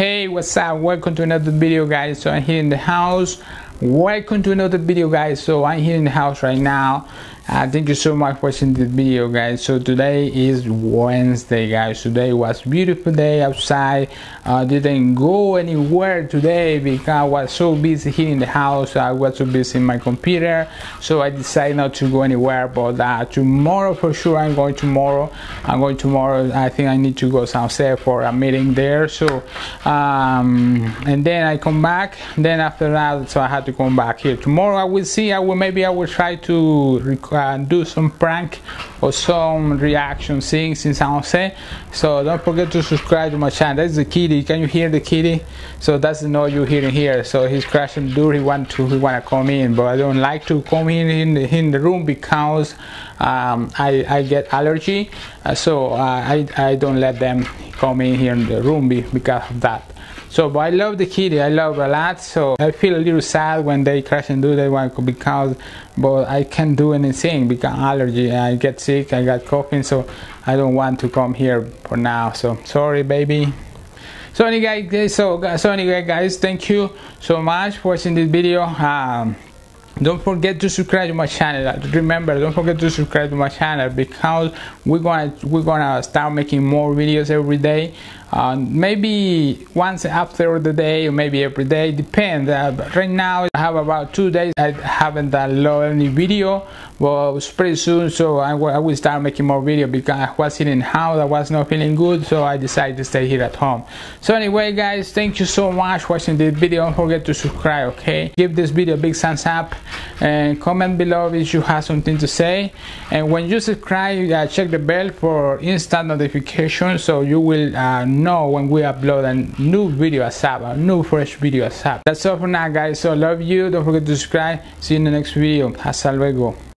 Hey, what's up? Welcome to another video, guys. So I'm here in the house. Welcome to another video, guys. So I'm here in the house right now uh, thank you so much for watching this video guys. So today is wednesday guys. Today was beautiful day outside. Uh, didn't go anywhere today because i was so busy here in the house. I was so busy in my computer. So i decided not to go anywhere. But uh, tomorrow for sure i'm going tomorrow. I'm going tomorrow. I think i need to go somewhere for a meeting there. So um, and then i come back. Then after that so i had to come back here tomorrow. I will see. I will maybe i will try to record and do some prank or some reaction things in San Jose. So don't forget to subscribe to my channel. That's the kitty. Can you hear the kitty? So that's the noise you're hearing here. So he's crashing the door. He want to he want to come in, but I don't like to come in in the, in the room because um, I, I get allergy. Uh, so uh, I, I don't let them come in here in the room because of that. So, but I love the kitty, I love a lot. So I feel a little sad when they crash and do that one because, but I can't do anything because allergy. I get sick, I got coughing, so I don't want to come here for now. So sorry, baby. So anyway, guys, so so anyway, guys, thank you so much for watching this video. Um, don't forget to subscribe to my channel remember don't forget to subscribe to my channel because we're gonna we're gonna start making more videos every day uh, maybe once after the day or maybe every day depend uh, right now I have about two days I haven't done any video but it's pretty soon so I, I will start making more video because I was sitting in house I was not feeling good so I decided to stay here at home. So anyway guys thank you so much for watching this video. Don't forget to subscribe okay? Give this video a big thumbs up and comment below if you have something to say. And when you subscribe uh, check the bell for instant notification so you will uh, know when we upload a new video ASAP, a new fresh video ASAP. That's all for now guys, so love you, don't forget to subscribe, see you in the next video, hasta luego.